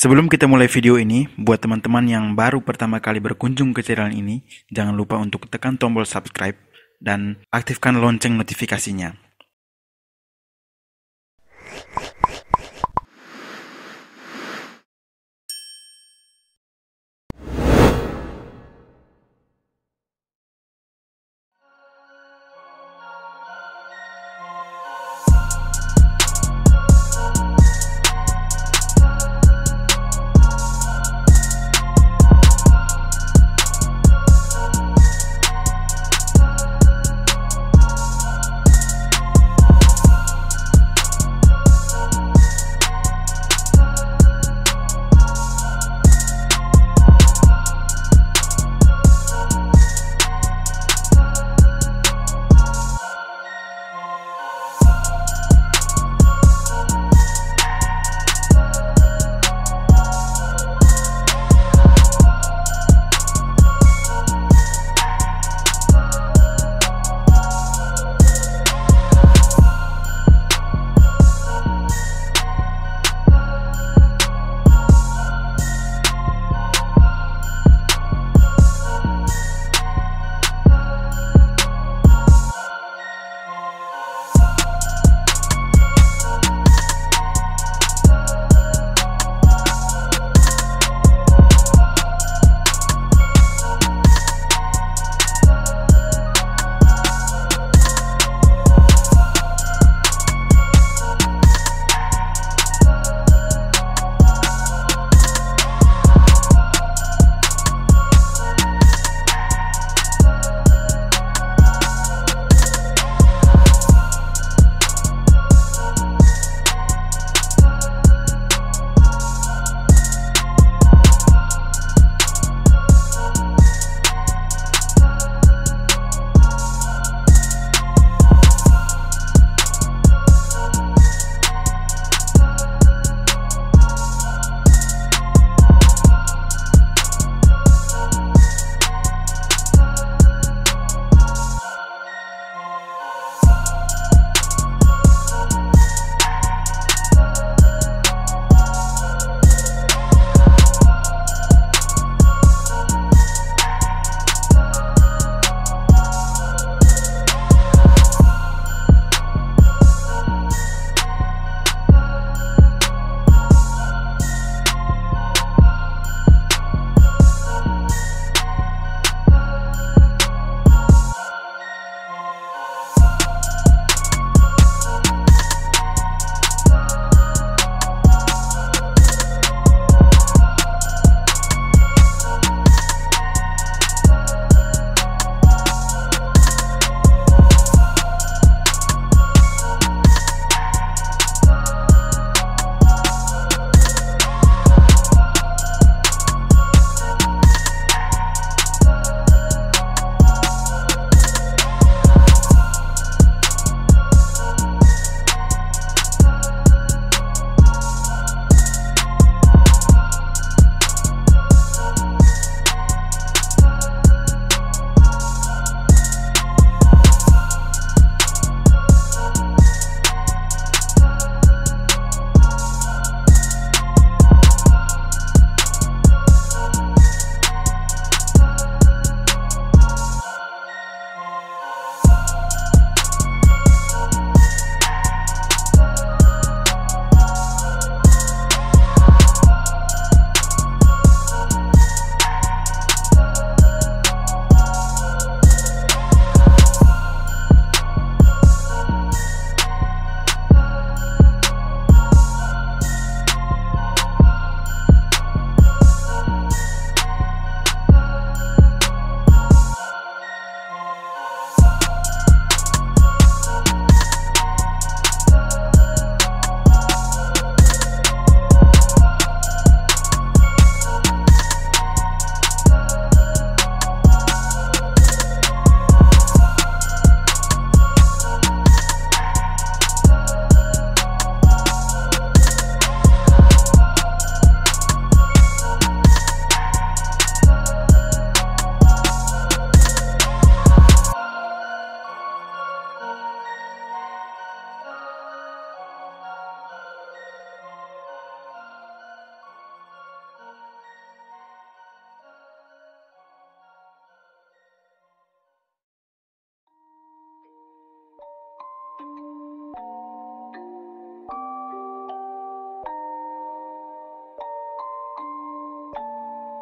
Sebelum kita mulai video ini, buat teman-teman yang baru pertama kali berkunjung ke channel ini, jangan lupa untuk tekan tombol subscribe dan aktifkan lonceng notifikasinya.